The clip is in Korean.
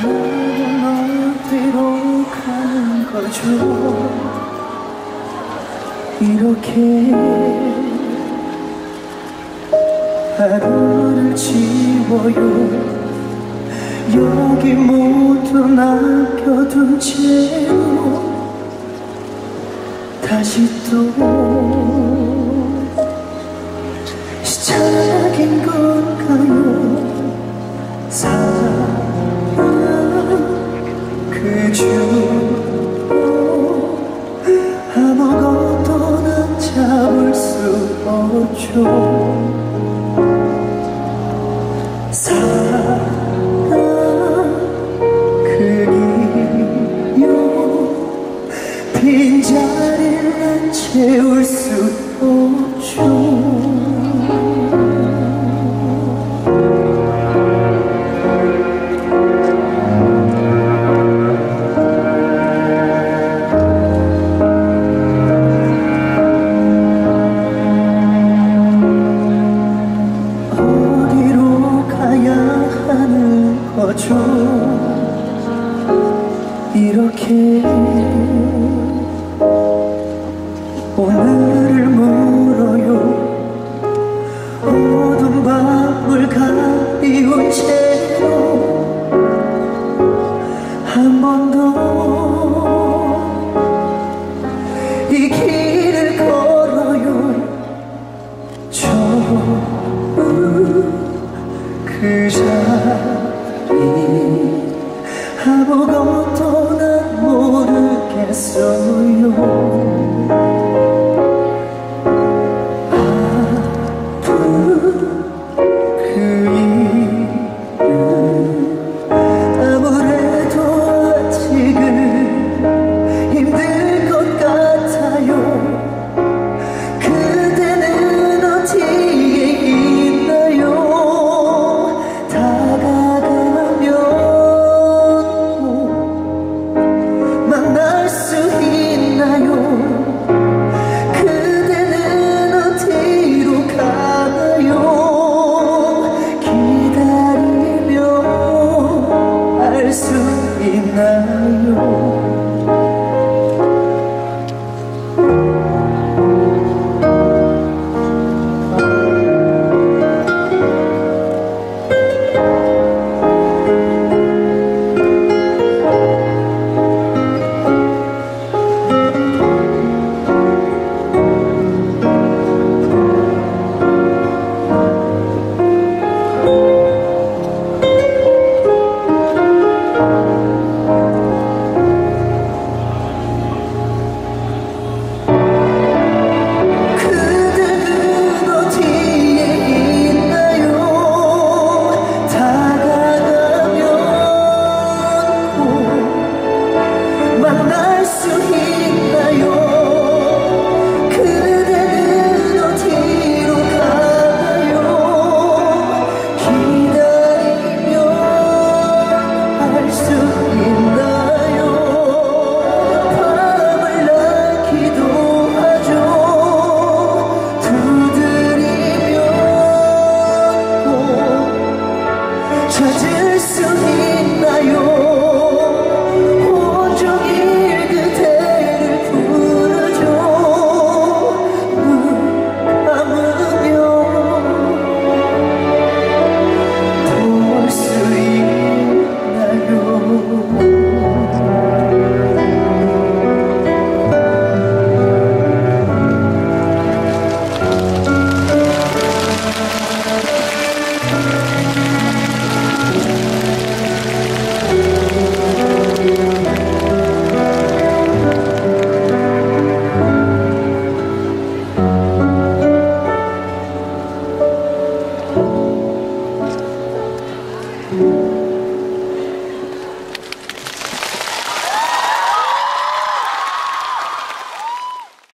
나는 어디로 가는 거죠 이렇게 하루를 지워요 여기 모두 남겨둔 채로 다시 또 수없 비춰줘. 이렇게 오늘을 물어요. 모든 밤을 가리운 채로 한 번 더 이 길을 걸어요. 저 그 사람 tayo 찾을 수 있나요?